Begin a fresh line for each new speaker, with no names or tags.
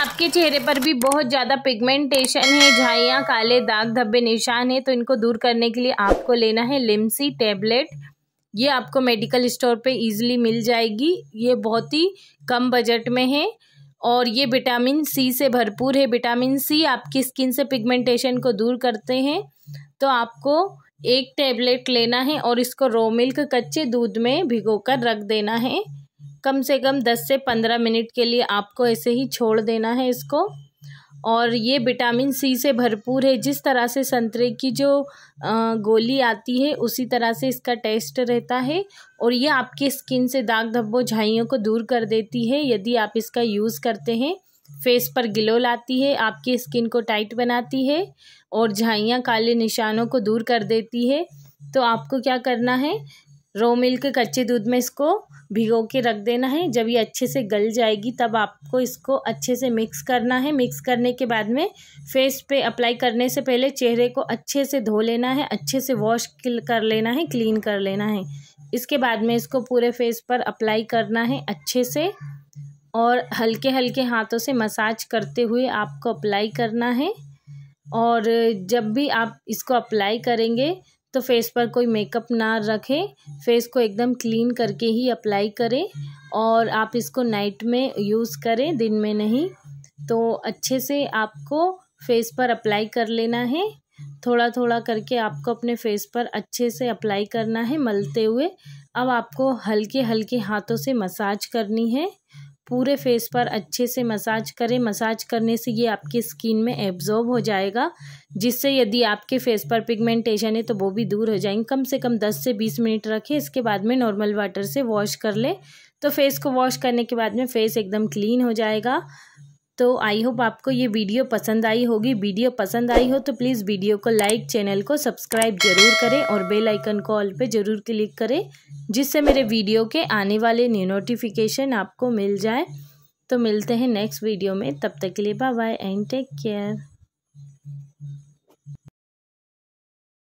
आपके चेहरे पर भी बहुत ज़्यादा पिगमेंटेशन है, झाइयाँ, काले दाग, धब्बे निशान है तो इनको दूर करने के लिए आपको लेना है लिमसी टेबलेट ये आपको मेडिकल स्टोर पे इजीली मिल जाएगी। ये बहुत ही कम बजट में है और ये विटामिन सी से भरपूर है। विटामिन सी आपकी स्किन से पिगमेंटेशन को दूर करते हैं। तो आपको एक टेबलेट लेना है और इसको रो मिल्क कच्चे दूध में भिगोकर रख देना है। कम से कम दस से पंद्रह मिनट के लिए आपको ऐसे ही छोड़ देना है इसको। और ये विटामिन सी से भरपूर है। जिस तरह से संतरे की जो गोली आती है, उसी तरह से इसका टेस्ट रहता है। और ये आपके स्किन से दाग धब्बों, झाइयों को दूर कर देती है। यदि आप इसका यूज़ करते हैं, फेस पर ग्लो लाती है, आपकी स्किन को टाइट बनाती है और झाइयाँ, काले निशानों को दूर कर देती है तो आपको क्या करना है? रो मिल्क कच्चे दूध में इसको भिगो के रख देना है। जब ये अच्छे से गल जाएगी, तब आपको इसको अच्छे से मिक्स करना है। मिक्स करने के बाद में फेस पे अप्लाई करने से पहले चेहरे को अच्छे से धो लेना है, अच्छे से वॉश कर लेना है क्लीन कर लेना है। इसके बाद में इसको पूरे फेस पर अप्लाई करना है अच्छे से और हल्के हल्के हाथों से मसाज करते हुए आपको अप्लाई करना है। और जब भी आप इसको अप्लाई करेंगे तो फेस पर कोई मेकअप ना रखें फेस को एकदम क्लीन करके ही अप्लाई करें और आप इसको नाइट में यूज़ करें, दिन में नहीं। तो अच्छे से आपको फेस पर अप्लाई कर लेना है। थोड़ा थोड़ा करके आपको अपने फेस पर अच्छे से अप्लाई करना है मलते हुए। अब आपको हल्के हल्के हाथों से मसाज करनी है। पूरे फेस पर अच्छे से मसाज करें। मसाज करने से ये आपकी स्किन में एब्जॉर्ब हो जाएगा, जिससे यदि आपके फेस पर पिगमेंटेशन है तो वो भी दूर हो जाएँगे। कम से कम दस से बीस मिनट रखें, इसके बाद में नॉर्मल वाटर से वॉश कर लें। तो फेस को वॉश करने के बाद में फेस एकदम क्लीन हो जाएगा। तो आई होप आपको ये वीडियो पसंद आई होगी। वीडियो पसंद आई हो तो प्लीज़ वीडियो को लाइक चैनल को सब्सक्राइब ज़रूर करें और बेल आइकन को ऑल पे ज़रूर क्लिक करें, जिससे मेरे वीडियो के आने वाले न्यू नोटिफिकेशन आपको मिल जाए। तो मिलते हैं नेक्स्ट वीडियो में। तब तक के लिए bye bye and take care